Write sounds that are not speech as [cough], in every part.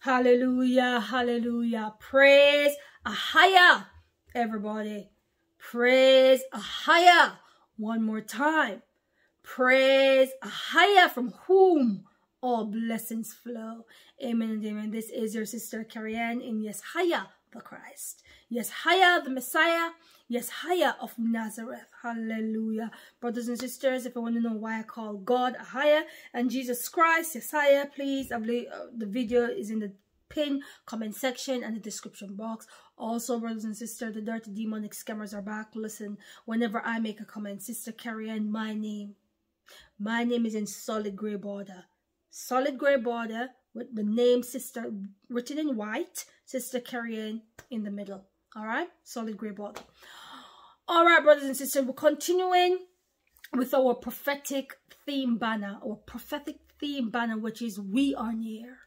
Hallelujah, hallelujah. Praise Ahaya, everybody. Praise Ahaya. One more time. Praise Ahaya from whom all blessings flow. Amen and amen. This is your sister Kerry-Ann in Yes the Christ. Yes the Messiah. Yes Higher of Nazareth. Hallelujah. Brothers and sisters, if you want to know why I call God higher and Jesus Christ, yes higher, please. I believe uh, the video is in the pin comment section and the description box also brothers and sisters the dirty demonic scammers are back listen whenever i make a comment sister Kerry-Ann my name my name is in solid gray border solid gray border with the name sister written in white sister Kerry in the middle all right solid gray border all right brothers and sisters we're continuing with our prophetic theme banner our prophetic theme banner which is we are near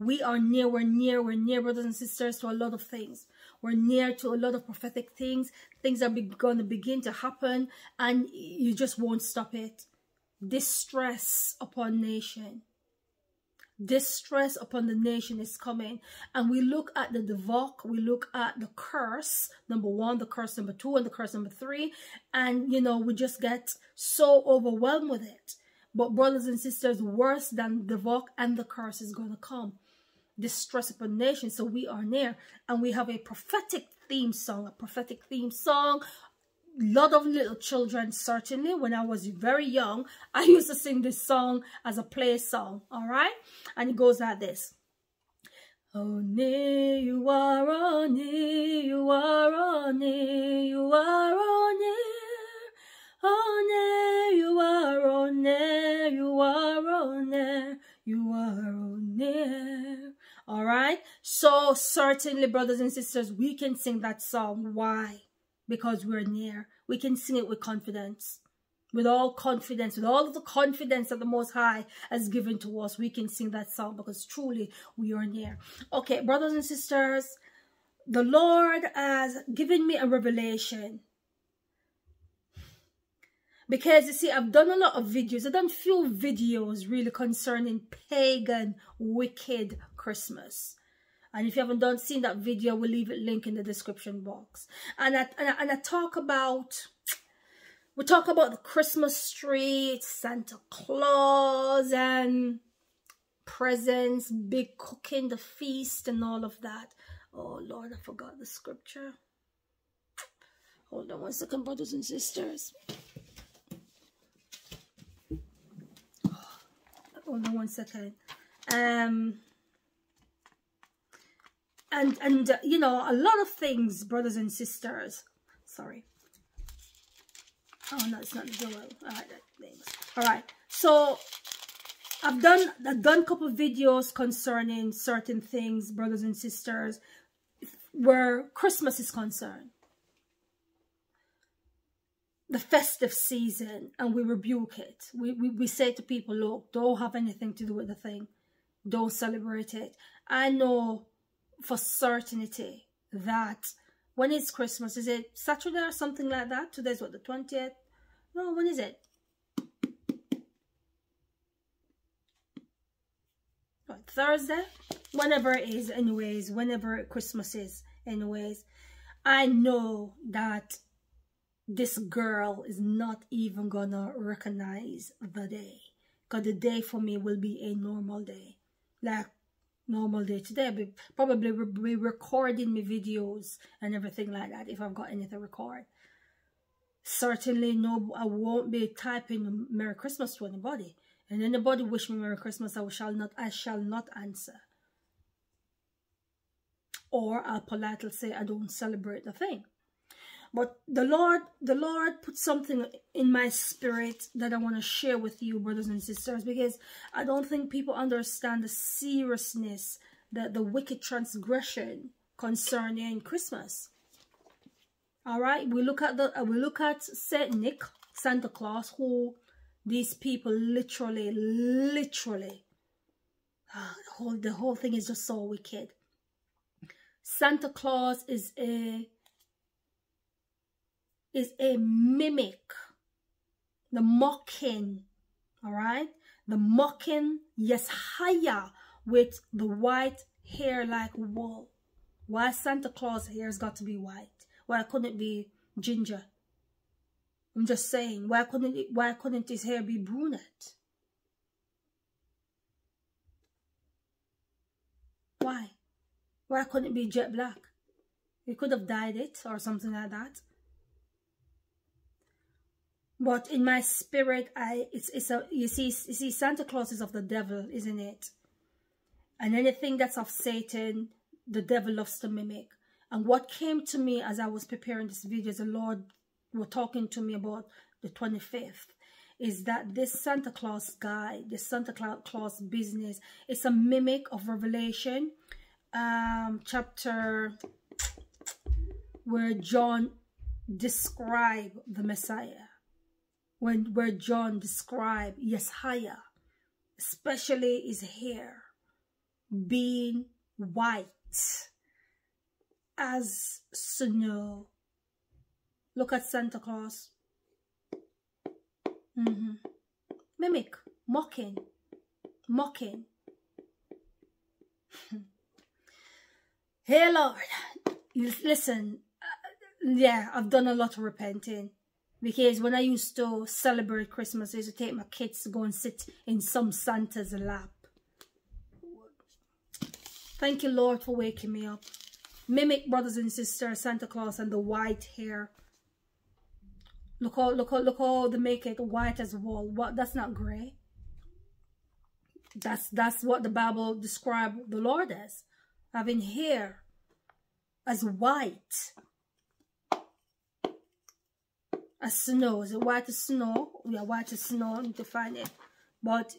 we are near, we're near, we're near, brothers and sisters, to a lot of things. We're near to a lot of prophetic things. Things are going to begin to happen and you just won't stop it. Distress upon nation. Distress upon the nation is coming. And we look at the devok, we look at the curse, number one, the curse number two, and the curse number three. And, you know, we just get so overwhelmed with it. But brothers and sisters, worse than the devok and the curse is going to come distress upon the nation. So we are near. And we have a prophetic theme song, a prophetic theme song. Lot of little children, certainly, when I was very young, I [laughs] used to sing this song as a play song, all right? And it goes like this. Oh, near you are, near you are, near you are. Oh, near you are, near you are, near you are, near. All right. So certainly, brothers and sisters, we can sing that song. Why? Because we're near. We can sing it with confidence. With all confidence, with all of the confidence that the Most High has given to us, we can sing that song because truly we are near. Okay, brothers and sisters, the Lord has given me a revelation because you see i've done a lot of videos i've done few videos really concerning pagan wicked christmas and if you haven't done seen that video we'll leave it link in the description box. And i and i, and I talk about we talk about the christmas tree santa claus and presents big cooking the feast and all of that. Oh lord i forgot the scripture. Hold on one second brothers and sisters. Hold on one second. Um and and uh, you know a lot of things brothers and sisters sorry oh no it's not joel all right all right so i've done i've done a couple of videos concerning certain things brothers and sisters where christmas is concerned the festive season and we rebuke it. We, we, we say to people, look, don't have anything to do with the thing. Don't celebrate it. I know for certainty that when it's Christmas, is it Saturday or something like that? Today's what, the 20th? No, when is it? Thursday? Whenever it is, anyways, whenever Christmas is, anyways. I know that this girl is not even gonna recognize the day because the day for me will be a normal day like normal day. Today but probably be recording my videos and everything like that if i've got anything to record. Certainly no i won't be typing merry christmas to anybody. And anybody wish me merry christmas i shall not i shall not answer. Or i'll politely say i don't celebrate the thing but the Lord, the Lord put something in my spirit that I want to share with you, brothers and sisters, because I don't think people understand the seriousness, the, the wicked transgression concerning Christmas. All right, we look at the uh, we look at Saint Nick, Santa Claus, who these people literally, literally, uh, the whole the whole thing is just so wicked. Santa Claus is a is a mimic. The mocking, all right? The mocking, yes, higher with the white hair like wool. Why Santa Claus hair's got to be white? Why couldn't it be ginger? I'm just saying, why couldn't it, why couldn't his hair be brunette? Why? Why couldn't it be jet black? He could have dyed it or something like that. But in my spirit, I it's it's a you see you see Santa Claus is of the devil, isn't it? And anything that's of Satan, the devil loves to mimic. And what came to me as I was preparing this video, the Lord were talking to me about the 25th, is that this Santa Claus guy, this Santa Claus business, it's a mimic of Revelation, um, chapter where John described the Messiah when where John described Yeshaya, especially his hair being white as snow. Look at Santa Claus. Mm -hmm. Mimic, mocking, mocking. [laughs] hey Lord, listen, uh, yeah, I've done a lot of repenting. Because when I used to celebrate Christmas, I used to take my kids to go and sit in some Santa's lap. Thank you, Lord, for waking me up. Mimic, brothers and sisters, Santa Claus and the white hair. Look how, look how, look how they make it white as wool. What? That's not grey. That's, that's what the Bible described the Lord as. Having hair as white as snow. Is it white snow? Yeah, white as snow. Need to find it. But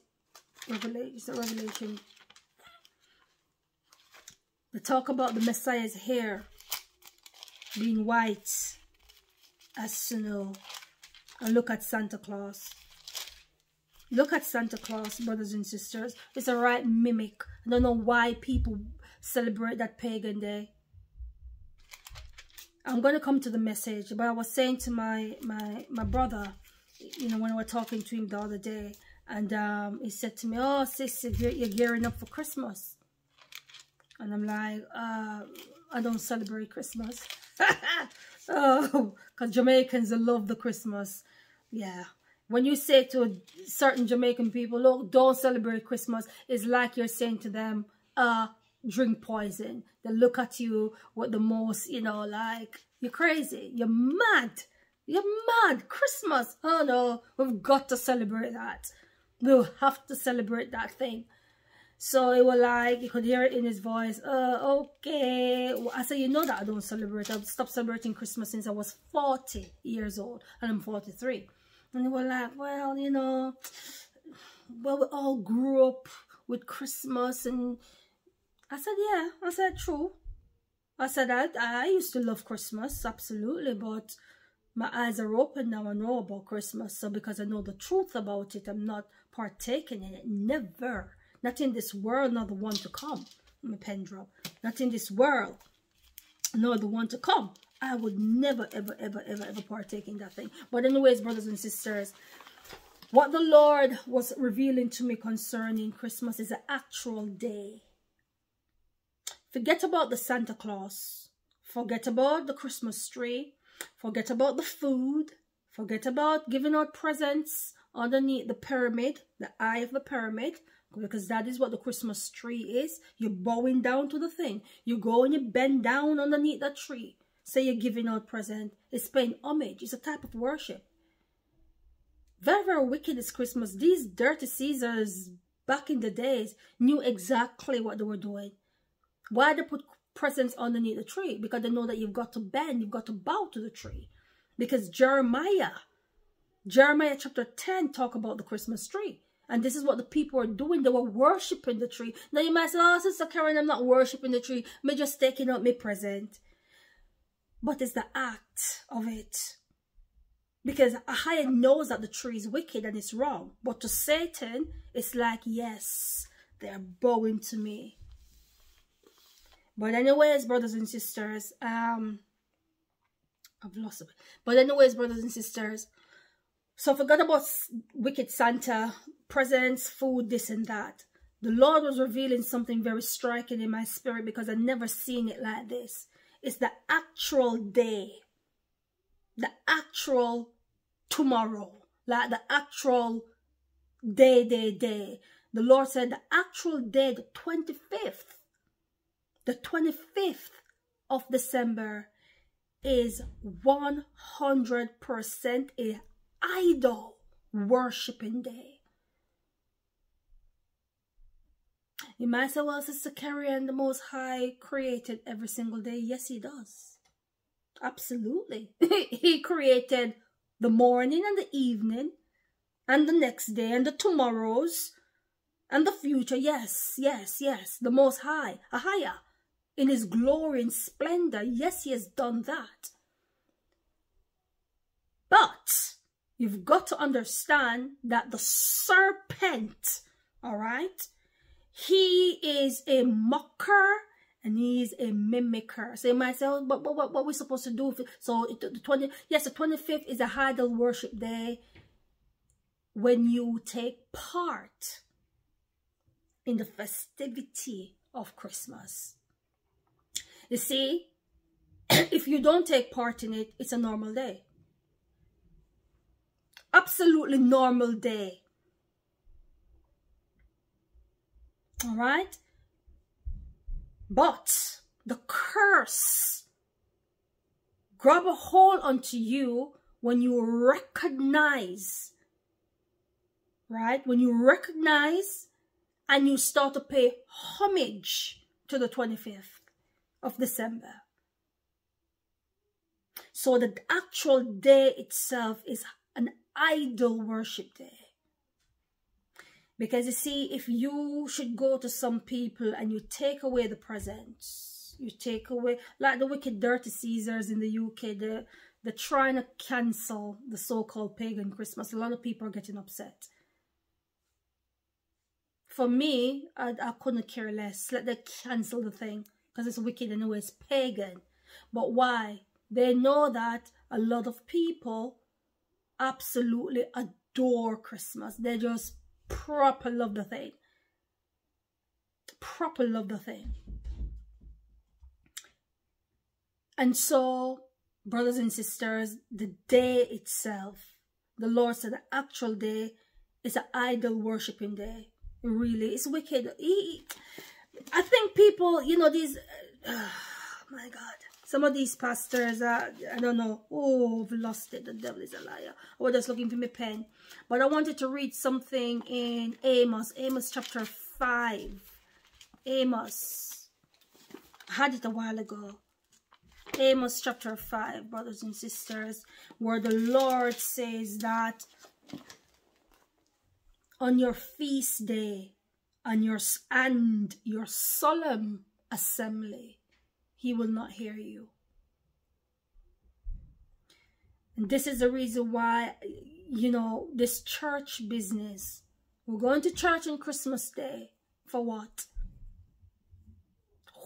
it's a Revelation. They talk about the Messiah's hair being white as snow. And look at Santa Claus. Look at Santa Claus, brothers and sisters. It's a right mimic. I don't know why people celebrate that pagan day. I'm going to come to the message, but I was saying to my my my brother, you know, when we were talking to him the other day, and um, he said to me, "Oh, sis, you're gearing up for Christmas," and I'm like, uh, "I don't celebrate Christmas." [laughs] oh, because Jamaicans love the Christmas. Yeah. When you say to certain Jamaican people, look, don't celebrate Christmas, it's like you're saying to them, uh, drink poison. They look at you with the most, you know, like, you're crazy. You're mad. You're mad. Christmas. Oh no, we've got to celebrate that. We'll have to celebrate that thing. So it was like, you could hear it in his voice. Uh, okay. I said, you know that I don't celebrate. I've stopped celebrating Christmas since I was 40 years old. And I'm 43. And they were like, well, you know, well, we all grew up with Christmas and I said, yeah. I said, true. I said, I, I used to love Christmas, absolutely, but my eyes are open now. I know about Christmas. So because I know the truth about it, I'm not partaking in it. Never. Not in this world, not the one to come. My pen drop. Not in this world, nor the one to come. I would never, ever, ever, ever, ever partake in that thing. But anyways, brothers and sisters, what the Lord was revealing to me concerning Christmas is an actual day Forget about the Santa Claus. Forget about the Christmas tree. Forget about the food. Forget about giving out presents underneath the pyramid, the eye of the pyramid, because that is what the Christmas tree is. You're bowing down to the thing. You go and you bend down underneath the tree. Say you're giving out present. It's paying homage. It's a type of worship. Very, very wicked is Christmas. These dirty Caesars back in the days knew exactly what they were doing. Why they put presents underneath the tree? Because they know that you've got to bend, you've got to bow to the tree. Because Jeremiah, Jeremiah chapter 10 talk about the Christmas tree. And this is what the people were doing. They were worshipping the tree. Now you might say, oh, Sister Karen, I'm not worshipping the tree. Me just taking out my present. But it's the act of it. Because Ahia knows that the tree is wicked and it's wrong. But to Satan, it's like, yes, they're bowing to me. But anyways, brothers and sisters, um, I've lost it. But anyways, brothers and sisters, so forget about wicked Santa, presents, food, this and that. the Lord was revealing something very striking in my spirit because I've never seen it like this. It's the actual day, the actual tomorrow, like the actual day, day, day. The Lord said the actual day, the 25th, the 25th of December is 100% a idol worshiping day. You might say, well, Sister Kerry-Ann the Most High created every single day. Yes, he does. Absolutely. [laughs] he created the morning and the evening and the next day and the tomorrows and the future. Yes, yes, yes. The Most High, Ahaya, in his glory and splendor. Yes, he has done that. But you've got to understand that the serpent, all right, he is a mocker and he's a mimicker. So you might say, oh, but, but what, what are we supposed to do? So the 20, yes, the 25th is a idol worship day when you take part in the festivity of Christmas. You see, [clears throat] if you don't take part in it, it's a normal day. Absolutely normal day. All right? But the curse grab a hold onto you when you recognize, right? When you recognize and you start to pay homage to the 25th of December. So the actual day itself is an idol worship day. Because you see, if you should go to some people and you take away the presents, you take away, like the wicked dirty Caesars in the UK, the, they're trying to cancel the so-called pagan Christmas. A lot of people are getting upset. For me, I, I couldn't care less. Let them cancel the thing because it's wicked and it's pagan. But why? They know that a lot of people absolutely adore Christmas. They just proper love the thing. Proper love the thing. And so, brothers and sisters, the day itself, the Lord said the actual day is an idol worshipping day. Really, it's wicked. He, I think people, you know, these, uh, oh my God some of these pastors, uh, I don't know. Oh, I've lost it. The devil is a liar. I was just looking for my pen. But I wanted to read something in Amos. Amos chapter 5. Amos. I had it a while ago. Amos chapter 5, brothers and sisters, where the Lord says that on your feast day and your, and your solemn assembly, he will not hear you. And this is the reason why, you know, this church business, we're going to church on Christmas Day. For what?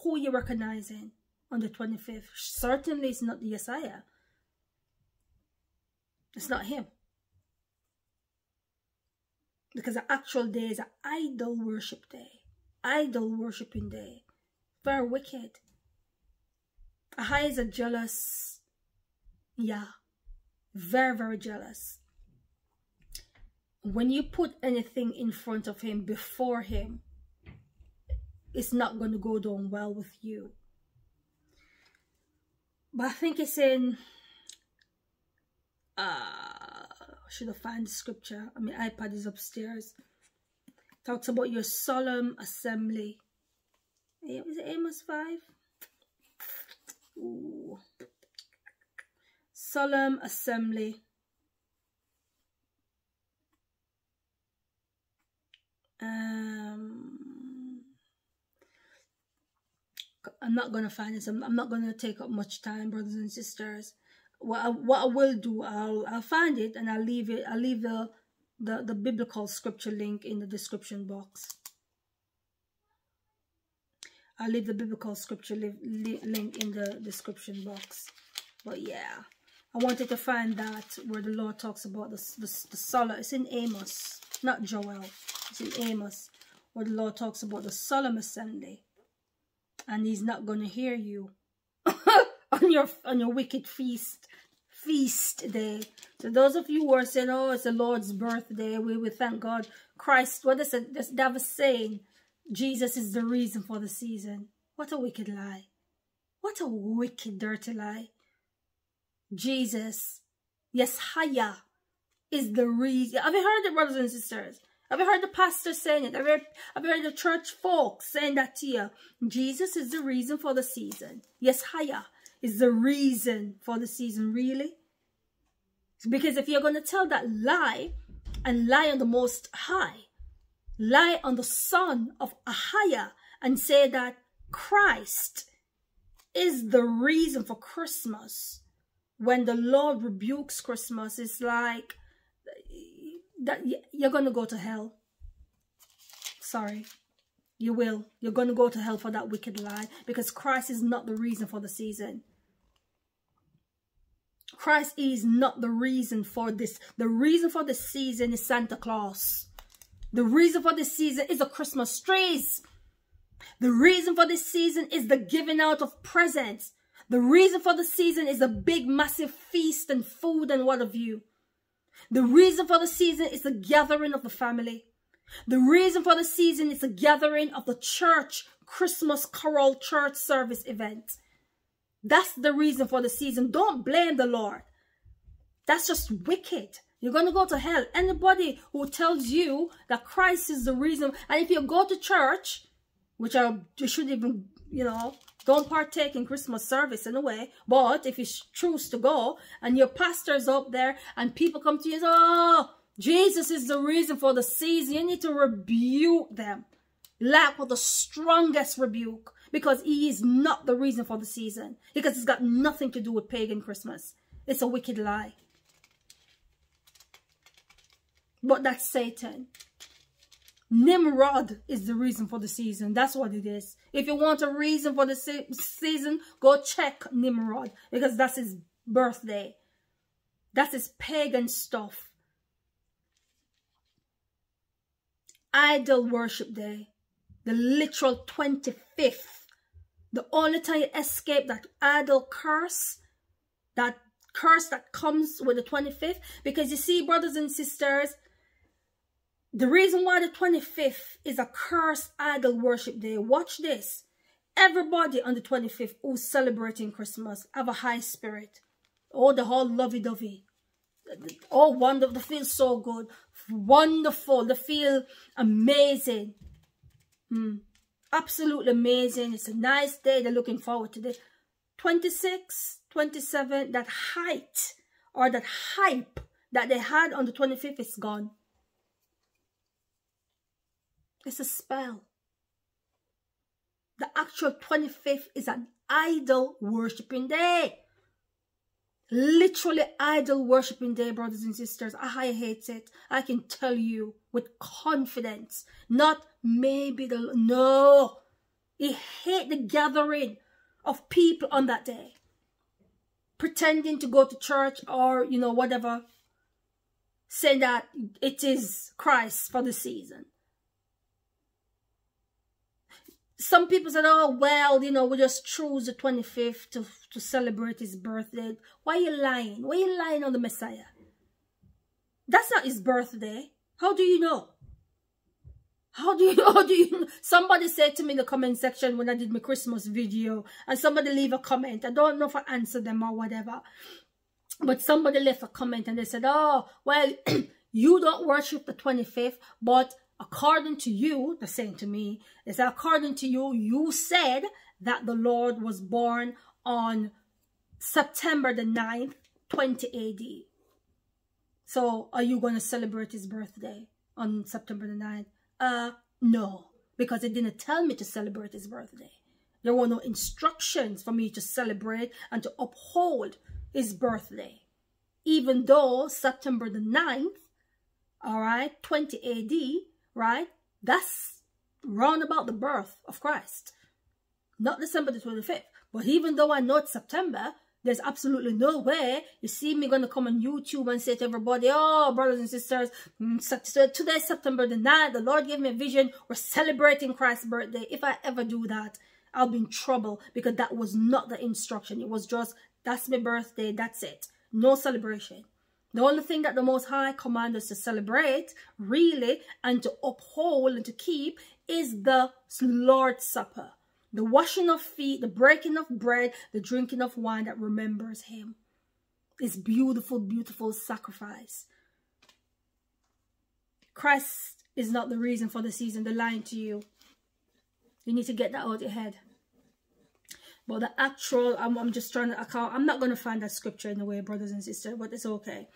Who you recognizing on the 25th? Certainly it's not the Messiah. It's not him. Because the actual day is an idol worship day. Idol worshiping day. Very wicked. Ahai is a jealous, yeah, very, very jealous. When you put anything in front of him, before him, it's not going to go down well with you. But I think it's in, uh, should have found scripture. I mean, iPad is upstairs. Talks about your solemn assembly. Is it Amos 5? Ooh. Solemn assembly. Um, I'm not going to find this. I'm, I'm not going to take up much time, brothers and sisters. What I, what I will do, I'll, I'll find it and I'll leave it. I'll leave the, the, the biblical scripture link in the description box. I'll leave the biblical scripture link in the description box. But yeah, I wanted to find that where the Lord talks about the, the, the solar. It's in Amos, not Joel. It's in Amos, where the Lord talks about the solemn assembly. And he's not going to hear you on your on your wicked feast feast day. So those of you who are saying, oh, it's the Lord's birthday, we will thank God. Christ, what is it? This devil saying? Jesus is the reason for the season. What a wicked lie. What a wicked, dirty lie. Jesus, yes, Haya, is the reason. Have you heard it, brothers and sisters? Have you heard the pastor saying it? Have you, heard, have you heard the church folks saying that to you? Jesus is the reason for the season. Yes, Haya is the reason for the season, really? Because if you're going to tell that lie and lie on the Most High, lie on the son of Ahaya and say that Christ is the reason for Christmas, when the Lord rebukes Christmas, it's like that you're going to go to hell. Sorry. You will. You're going to go to hell for that wicked lie because Christ is not the reason for the season. Christ is not the reason for this. The reason for the season is Santa Claus. The reason for the season is the Christmas trees. The reason for this season is the giving out of presents. The reason for the season is a big, massive feast and food and what have you. The reason for the season is the gathering of the family. The reason for the season is the gathering of the church Christmas Carol Church Service event. That's the reason for the season. Don't blame the Lord. That's just wicked. You're going to go to hell. Anybody who tells you that Christ is the reason, and if you go to church, which I you should even, you know, don't partake in Christmas service in a way. But if you choose to go and your pastor's up there and people come to you and say, oh, Jesus is the reason for the season, you need to rebuke them. Like with the strongest rebuke because he is not the reason for the season because it's got nothing to do with pagan Christmas. It's a wicked lie. But that's Satan. Nimrod is the reason for the season. That's what it is. If you want a reason for the se season, go check Nimrod because that's his birthday. That's his pagan stuff. Idol worship day. The literal 25th. The only time you escape that idol curse, that curse that comes with the 25th. Because you see, brothers and sisters, the reason why the 25th is a cursed idol worship day, watch this. Everybody on the 25th who's celebrating Christmas have a high spirit. Oh, the whole lovey-dovey. Oh, wonderful. They feel so good. Wonderful. They feel amazing. Hmm. Absolutely amazing. It's a nice day. They're looking forward to this. 26, 27, that height or that hype that they had on the 25th is gone. It's a spell. The actual 25th is an idol worshipping day. Literally idol worshipping day, brothers and sisters. I hate it. I can tell you with confidence. Not maybe the... No. He hate the gathering of people on that day. Pretending to go to church or, you know, whatever. Saying that it is Christ for the season some people said, oh, well, you know, we just choose the 25th to, to celebrate his birthday. Why are you lying? Why are you lying on the Messiah? That's not his birthday. How do you know? How do you, [laughs] how do you, somebody said to me in the comment section when I did my Christmas video, and somebody leave a comment. I don't know if I answered them or whatever. But somebody left a comment and they said, oh, well, [clears throat] you don't worship the 25th, but according to you, the saying to me, is that according to you, you said that the Lord was born on September the 9th, 20 AD. So are you going to celebrate his birthday on September the 9th? Uh, no, because it didn't tell me to celebrate his birthday. There were no instructions for me to celebrate and to uphold his birthday. Even though September the 9th, all right, 20 AD, right? That's round about the birth of Christ. Not December the 25th. But even though I know it's September, There's absolutely no way you see me going to come on YouTube and say to everybody, oh, brothers and sisters, mm, today, September the 9th, the Lord gave me a vision. We're celebrating Christ's birthday. If I ever do that, I'll be in trouble because that was not the instruction. It was just, that's my birthday, that's it. No celebration. The only thing that the Most High commands us to celebrate, really, and to uphold and to keep is the Lord's Supper. The washing of feet, the breaking of bread, the drinking of wine that remembers him. It's beautiful, beautiful sacrifice. Christ is not the reason for the season. They're lying to you. You need to get that out of your head. But the actual, I'm, I'm just trying to, I can't, I'm not going to find that scripture in the way, brothers and sisters, but it's okay.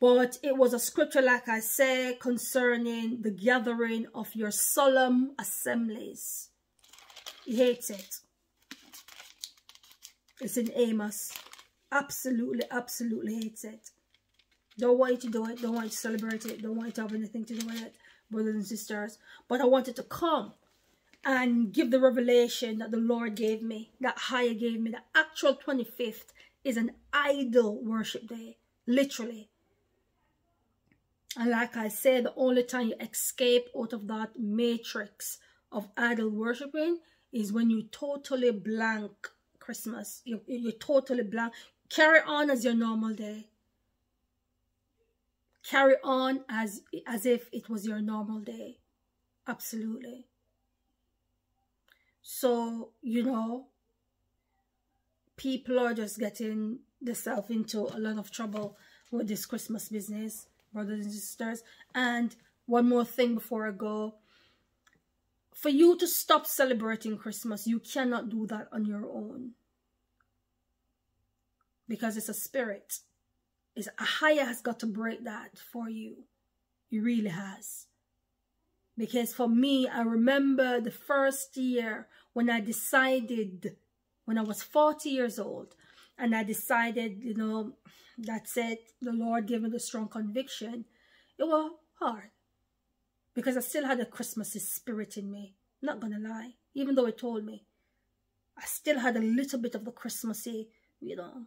But it was a scripture, like I say, concerning the gathering of your solemn assemblies. He hates it. It's in Amos. Absolutely, absolutely hates it. Don't want you to do it. Don't want you to celebrate it. Don't want you to have anything to do with it, brothers and sisters. But I wanted to come and give the revelation that the Lord gave me, that higher gave me. The actual 25th is an idol worship day, literally. And like I said, the only time you escape out of that matrix of idol worshiping is when you totally blank Christmas. You, you're totally blank. Carry on as your normal day. Carry on as, as if it was your normal day. Absolutely. So, you know, people are just getting themselves into a lot of trouble with this Christmas business, brothers and sisters. And one more thing before I go for you to stop celebrating Christmas, you cannot do that on your own. Because it's a spirit. It's a higher has got to break that for you. It really has. Because for me, I remember the first year when I decided, when I was 40 years old, and I decided, you know, that's it. The Lord gave me the strong conviction. It was hard because I still had a Christmas spirit in me. Not gonna lie, even though it told me, I still had a little bit of the Christmassy, you know,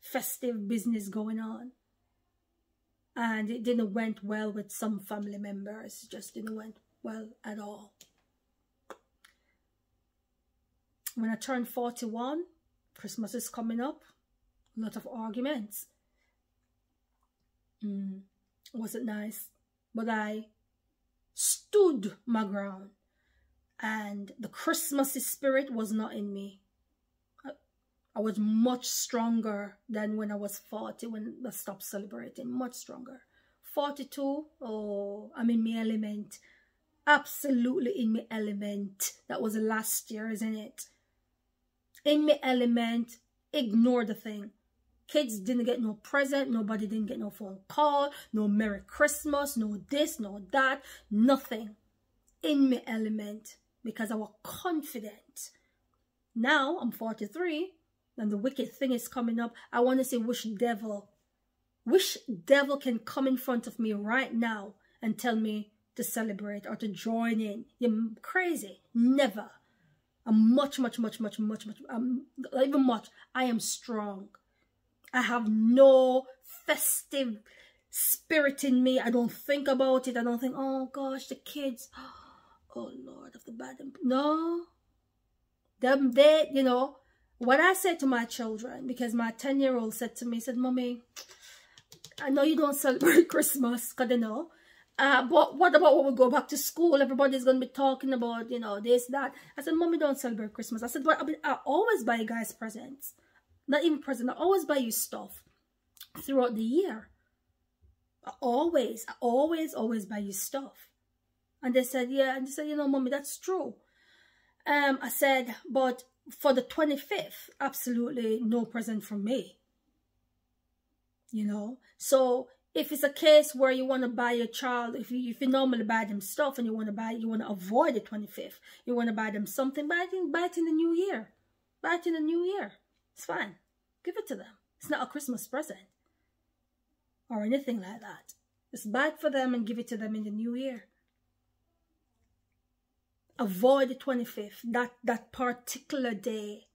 festive business going on. And it didn't went well with some family members. It just didn't went well at all. When I turned 41, Christmas is coming up. A lot of arguments. Mm, was it nice? But I stood my ground and the Christmas spirit was not in me. I, I was much stronger than when I was 40 when I stopped celebrating, much stronger. 42, oh, I'm in my element. Absolutely in my element. That was last year, isn't it? In my element, ignore the thing. Kids didn't get no present. Nobody didn't get no phone call. No Merry Christmas. No this, no that. Nothing. In my element. Because I was confident. Now, I'm 43. And the wicked thing is coming up. I want to say, which devil? Which devil can come in front of me right now and tell me to celebrate or to join in? You're crazy. Never. I'm much, much, much, much, much, much, um, even much. I am strong. I have no festive spirit in me. I don't think about it. I don't think, oh gosh, the kids, [gasps] oh Lord of the bad. No. Them, they, you know, what I said to my children, because my 10-year-old said to me, said, Mommy, I know you don't celebrate [laughs] Christmas, because they know. Uh, but what about when we go back to school? Everybody's going to be talking about, you know, this, that. I said, Mommy, don't celebrate Christmas. I said, but I, mean, I always buy guys presents not even present. I always buy you stuff throughout the year. I always, I always, always buy you stuff. And they said, yeah. And they said, you know, mommy, that's true. Um, I said, but for the 25th, absolutely no present from me. You know? So if it's a case where you want to buy your child, if you, if you normally buy them stuff and you want to buy, you want to avoid the 25th, you want to buy them something, buy it, in, buy it in the new year. Buy it in the new year. It's fine. Give it to them. It's not a Christmas present or anything like that. Just buy it for them and give it to them in the new year. Avoid the 25th, that, that particular day.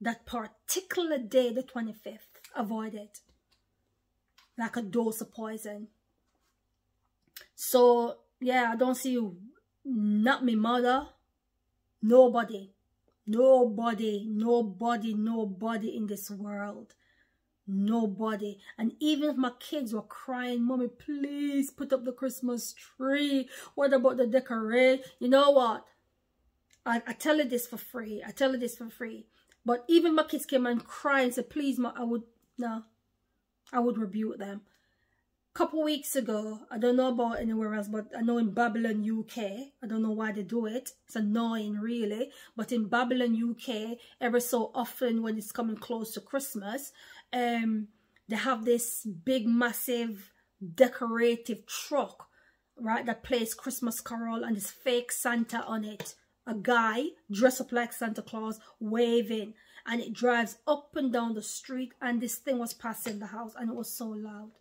that particular day, the 25th. Avoid it. Like a dose of poison. So, yeah, I don't see you. Not me mother. Nobody. Nobody. Nobody. Nobody in this world. Nobody. And even if my kids were crying, Mommy, please put up the Christmas tree. What about the decorate? You know what? I, I tell you this for free. I tell you this for free. But even my kids came and cried and said, please, ma, I would, no, I would rebuke them. Couple weeks ago, I don't know about anywhere else, but I know in Babylon, UK, I don't know why they do it. It's annoying, really. But in Babylon, UK, every so often when it's coming close to Christmas, um, they have this big, massive, decorative truck, right, that plays Christmas Carol and this fake Santa on it a guy dressed up like Santa Claus waving and it drives up and down the street and this thing was passing the house and it was so loud.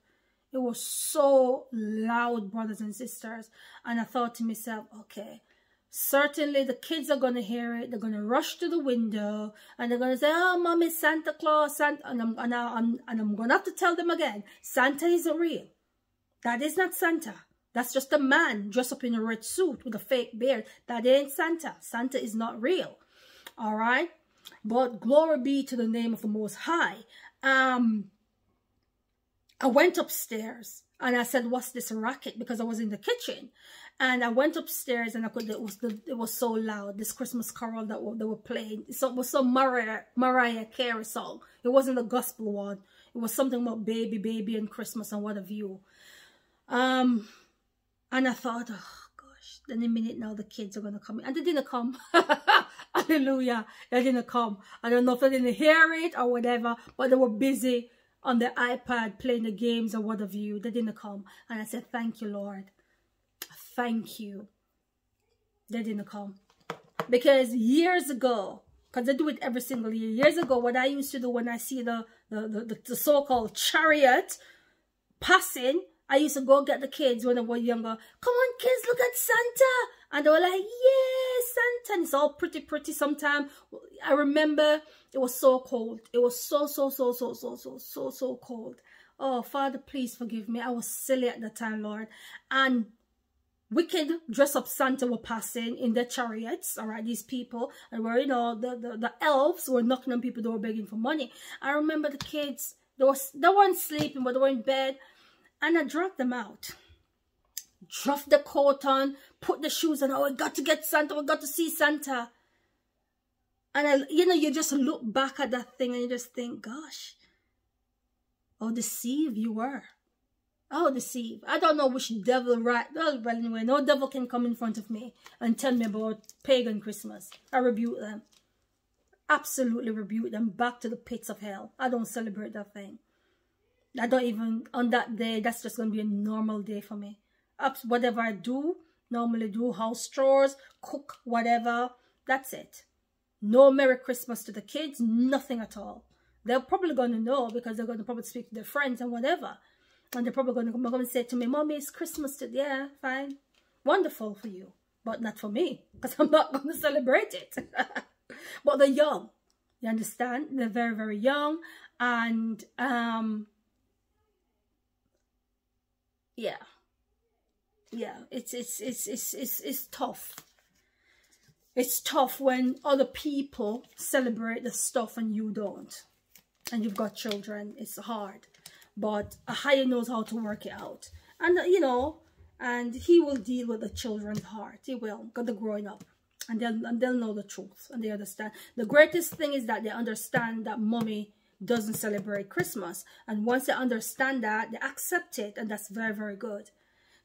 It was so loud, brothers and sisters. And I thought to myself, okay, certainly the kids are going to hear it. They're going to rush to the window and they're going to say, oh, mommy, Santa Claus, Santa. And I'm, and, I'm, and I'm going to have to tell them again, Santa isn't real. That is not Santa. That's just a man dressed up in a red suit with a fake beard. That ain't Santa. Santa is not real. All right. But glory be to the name of the Most High. Um, I went upstairs and I said, what's this racket? Because I was in the kitchen. And I went upstairs and I could, it was, the, it was so loud, this Christmas carol that they were playing. So it was some Mariah, Mariah Carey song. It wasn't a gospel one. It was something about baby, baby and Christmas and what have you. Um, and I thought, oh gosh, then a minute now the kids are going to come. And they didn't come. [laughs] Hallelujah. They didn't come. I don't know if they didn't hear it or whatever, but they were busy on the iPad playing the games or what have you. They didn't come. And I said, thank you, Lord. Thank you. They didn't come. Because years ago, because I do it every single year. Years ago, what I used to do when I see the, the, the, the so-called chariot passing, I used to go get the kids when I was younger. Come on, kids, look at Santa. And they were like, yeah, Santa. And it's all pretty, pretty sometime I remember it was so cold. It was so, so, so, so, so, so, so, so cold. Oh, Father, please forgive me. I was silly at the time, Lord. And wicked dress up Santa were passing in their chariots, all right, these people, and were, you know, the, the, the elves were knocking on people, were begging for money. I remember the kids, they, was, they weren't sleeping, but they were in bed, and I dragged them out. Drop the coat on, put the shoes on. Oh, I got to get Santa. I got to see Santa. And, I, you know, you just look back at that thing and you just think, gosh, oh, how deceived you were. Oh, deceived. I don't know which devil right. Well, well, anyway, no devil can come in front of me and tell me about pagan Christmas. I rebuke them. Absolutely rebuke them back to the pits of hell. I don't celebrate that thing. I don't even, on that day, that's just going to be a normal day for me. Up, whatever I do, normally do house chores, cook, whatever, that's it. No Merry Christmas to the kids, nothing at all. They're probably going to know because they're going to probably speak to their friends and whatever. And they're probably going to come and say to me, Mommy, it's Christmas today. Yeah, fine. Wonderful for you. But not for me. Because I'm not going [laughs] to celebrate it. [laughs] but they're young. You understand? They're very, very young. And um, yeah yeah it's it's it's it's it's, it's tough. It's tough when other people celebrate the stuff and you don't. And you've got children it's hard. But Ahaya knows how to work it out. And uh, you know and he will deal with the children's heart. He will because they're growing up. And they'll and they'll know the truth and they understand. The greatest thing is that they understand that mommy doesn't celebrate Christmas. And once they understand that, they accept it, and that's very, very good.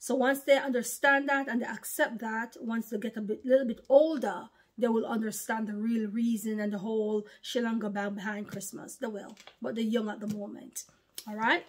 So once they understand that and they accept that, once they get a bit, little bit older, they will understand the real reason and the whole shilanga behind Christmas. They will, but they're young at the moment. All right.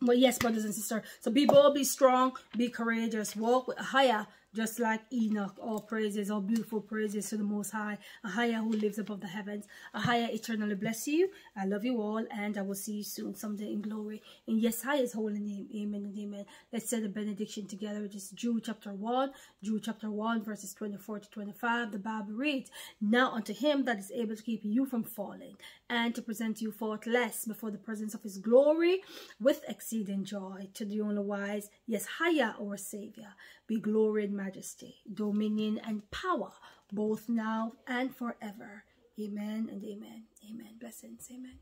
But yes, brothers and sisters. So be bold, be strong, be courageous, walk with Ahaya. Just like Enoch. All praises, all beautiful praises to the Most High, Ahaya who lives above the heavens. Ahaya eternally bless you. I love you all, and I will see you soon, someday in glory. In Yeshua's holy name, amen and amen. Let's say the benediction together, which is Jude chapter 1, Jude chapter 1, verses 24 to 25. The Bible reads, Now unto him that is able to keep you from falling, and to present you faultless before the presence of his glory with exceeding joy, to the only wise, yes, higher our Savior, be glory and majesty, dominion and power, both now and forever. Amen and amen. Amen. Blessings. Amen.